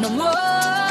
no more.